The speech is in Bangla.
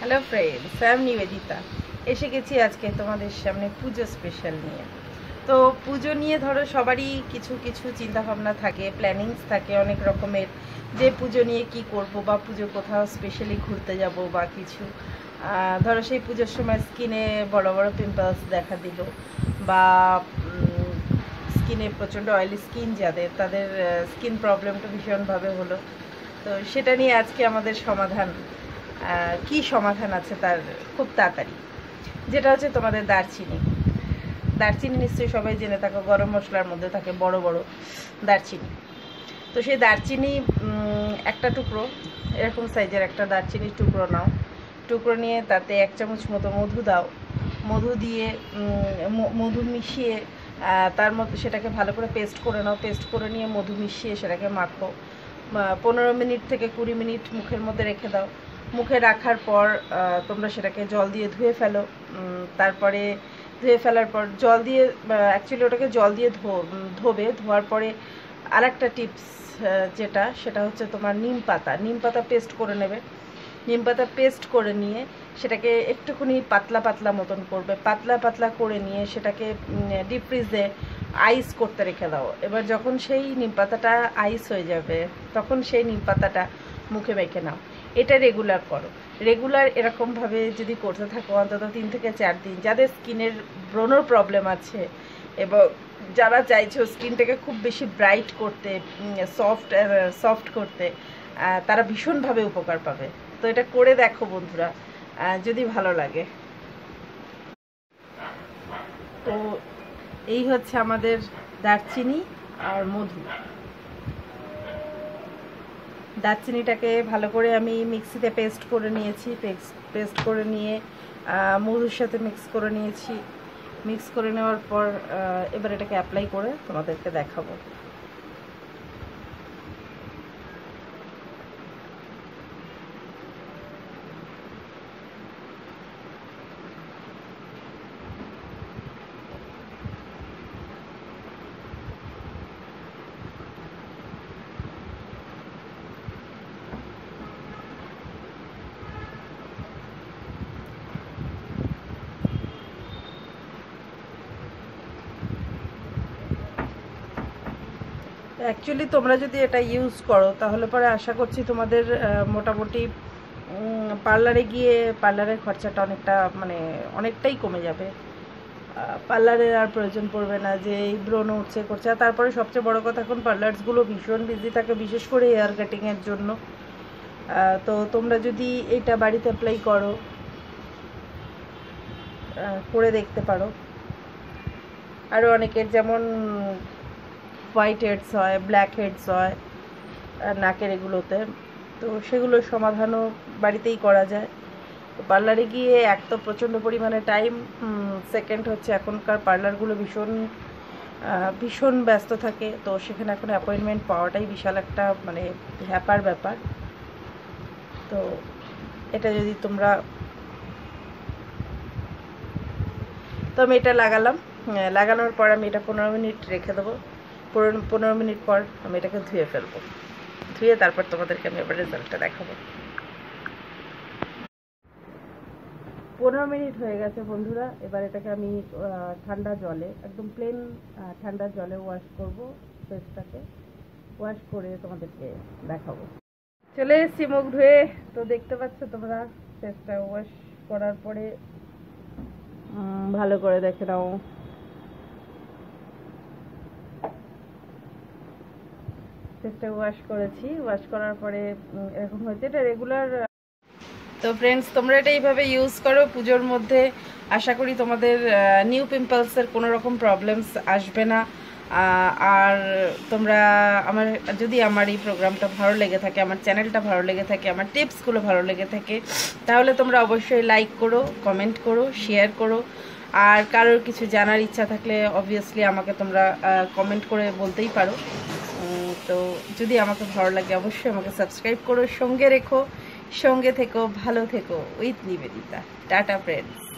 হ্যালো ফ্রেন্ডস স্যাম নিবেদিতা এসে গেছি আজকে তোমাদের সামনে পুজো স্পেশাল নিয়ে। তো পুজো নিয়ে ধরো সবারই কিছু কিছু চিন্তা ভাবনা থাকে প্ল্যানিংস থাকে অনেক রকমের। যে পুজো নিয়ে কি করব বা পুজো কোথাও স্পেশালি ঘুরতে যাব বা কিছু। ধরো সেই পুজোর সময় স্কিনে বড় বড় পিম্পলস দেখা দিল বা স্কিনে প্রচণ্ড অয়েলি স্কিন যাদের, তাদের স্কিন প্রবলেমটা ভীষণভাবে হলো। তো সেটা নিয়ে আজকে আমাদের সমাধান। কি সমাধান আছে তার খুব তাড়াতাড়ি? যেটা হচ্ছে তোমাদের দারচিনি। দারচিনি নিশ্চয়ই সবাই জেনে থাকো, গরম মশলার মধ্যে থাকে বড় বড় দারচিনি। তো সেই দারচিনি একটা টুকরো, এরকম সাইজের একটা দারচিনির টুকরো নাও। টুকরো নিয়ে তাতে এক চামচ মতো মধু দাও। মধু দিয়ে মধু মিশিয়ে তার মধ্যে সেটাকে ভালো করে পেস্ট করে নাও। পেস্ট করে নিয়ে মধু মিশিয়ে সেটাকে মাখো। পনেরো মিনিট থেকে কুড়ি মিনিট মুখের মধ্যে রেখে দাও। মুখে রাখার পর তোমরা সেটাকে জল দিয়ে ধুয়ে ফেলো। তারপরে ধুয়ে ফেলার পর জল দিয়ে অ্যাকচুয়ালি ওটাকে জল দিয়ে ধোবে। ধোয়ার পরে আর একটা টিপস যেটা, সেটা হচ্ছে তোমার নিম পাতা। নিম পাতা পেস্ট করে নেবে। নিম পাতা পেস্ট করে নিয়ে সেটাকে একটুখানি পাতলা পাতলা মতন করবে। পাতলা পাতলা করে নিয়ে সেটাকে ডিপ ফ্রিজে আইস করতে রেখে দাও। এবার যখন সেই নিম পাতাটা আইস হয়ে যাবে, তখন সেই নিম পাতাটা মুখে মেখে নাও। এটা রেগুলার করো। রেগুলার এরকমভাবে যদি করতে থাকো, অন্তত তিন থেকে চার দিন। যাদের স্কিনের ব্রণর প্রবলেম আছে, এবং যারা চাইছো স্কিনটাকে খুব বেশি ব্রাইট করতে সফট সফট করতে তারা ভীষণভাবে উপকার পাবে। তো এটা করে দেখো বন্ধুরা যদি ভালো লাগে। তো এই হচ্ছে আমাদের দারচিনি আর মধু। দারচিনিটাকে ভালো করে আমি মিক্সিতে পেস্ট করে নিয়েছি, পেস্ট করে নিয়ে মধুর সাথে মিক্স করে নিয়েছি। মিক্স করে নেওয়ার পর এবার এটাকে অ্যাপ্লাই করে তোমাদেরকে দেখাবো। অ্যাকচুয়ালি তোমরা যদি এটা ইউজ করো, তাহলে পরে আশা করছি তোমাদের মোটামুটি পার্লারে গিয়ে পার্লারের খরচাটা অনেকটা মানে অনেকটাই কমে যাবে। পার্লারের আর প্রয়োজন পড়বে না যে এই ব্রণ উঠছে করছে। তারপরে সবচেয়ে বড় কথা, এখন পার্লার্সগুলো ভীষণ বিজি থাকে, বিশেষ করে হেয়ার কাটিংয়ের জন্য। তো তোমরা যদি এটা বাড়িতে অ্যাপ্লাই করো করে দেখতে পারো। আরও অনেকের যেমন হোয়াইট হেডস হয়, ব্ল্যাক হেডস হয় নাকের এগুলোতে। তো সেগুলোর সমাধানও বাড়িতেই করা যায়। পার্লারে গিয়ে এক তো প্রচণ্ড পরিমাণে টাইম সেকেন্ড হচ্ছে এখনকার পার্লারগুলো ভীষণ ভীষণ ব্যস্ত থাকে। তো সেখানে এখন অ্যাপয়েন্টমেন্ট পাওয়াটাই বিশাল একটা মানে হ্যাপার ব্যাপার। তো এটা যদি তোমরা, তো আমি এটা লাগালাম। লাগানোর পর আমি এটা পনেরো মিনিট রেখে দেবো। পনেরো মিনিট পর আমি এটাকে ধুয়ে ফেলব। ধুয়ে তারপর তোমাদেরকে আমি এবার রেজাল্টটা দেখাবো। পনেরো মিনিট হয়ে গেছে বন্ধুরা, এবার এটাকে আমি ঠান্ডা জলে, একদম প্লেন ঠান্ডা জলে ওয়াশ করব ফেসটাকে ওয়াশ করে তোমাদেরকে দেখাবো। চলে এসেছি মুখ ধুয়ে, তো দেখতে পাচ্ছ তোমরা ফেসটা ওয়াশ করার পরে ভালো করে দেখে নাও। ফেসটা ওয়াশ করেছি। ওয়াশ করার পরে এরকম হয়েছে এটা রেগুলার তো ফ্রেন্ডস তোমরা এটা এইভাবে ইউজ করো। পুজোর মধ্যে আশা করি তোমাদের নিউ পিম্পলসের কোনো রকম প্রবলেমস আসবে না। আর তোমরা আমার, যদি আমার এই প্রোগ্রামটা ভালো লেগে থাকে, আমার চ্যানেলটা ভালো লেগে থাকে, আমার টিপসগুলো ভালো লেগে থাকে, তাহলে তোমরা অবশ্যই লাইক করো কমেন্ট করো শেয়ার করো। আর কারোর কিছু জানার ইচ্ছা থাকলে অবভিয়াসলি আমাকে তোমরা কমেন্ট করে বলতেই পারো। তো যদি আমাকে ভালো লাগে, অবশ্যই আমাকে সাবস্ক্রাইব করো, সঙ্গে রেখো, সঙ্গে থেকো, ভালো থেকো, উইথ নিবেদিতা। Tata friends